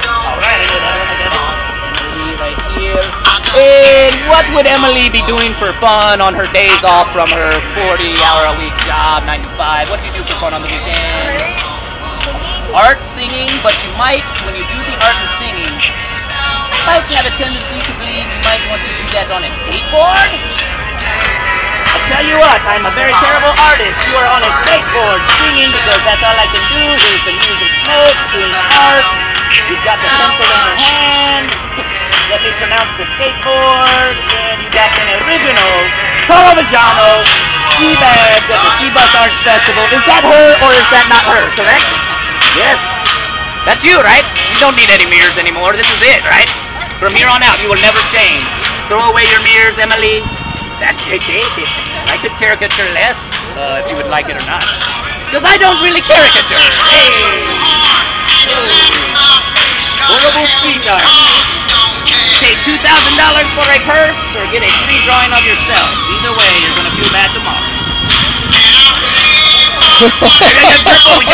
Alright, I one. I. Emily right here. And what would Emily be doing for fun on her days off from her 40-hour-a-week job, 9 to 5? What do you do for fun on the weekends? Art, singing, but you might, when you do the art and singing, might have a tendency to believe you might want to do that on a skateboard. I tell you what, I'm a very terrible artist. You are on a skateboard singing because that's all I can do. Here's the music notes, doing. You've got the pencil in your hand. Let me pronounce the skateboard. And you got an original Caravaggio sea badge at the Sea Bus Arts Festival. Is that her or is that not her, correct? Yes. That's you, right? You don't need any mirrors anymore. This is it, right? From here on out, you will never change. Throw away your mirrors, Emily. That's take. I could caricature less, uh, if you would like it or not. Because I don't really caricature. Hey! Pay $2,000 for a purse or get a free drawing of yourself. Either way, you're going to feel bad tomorrow.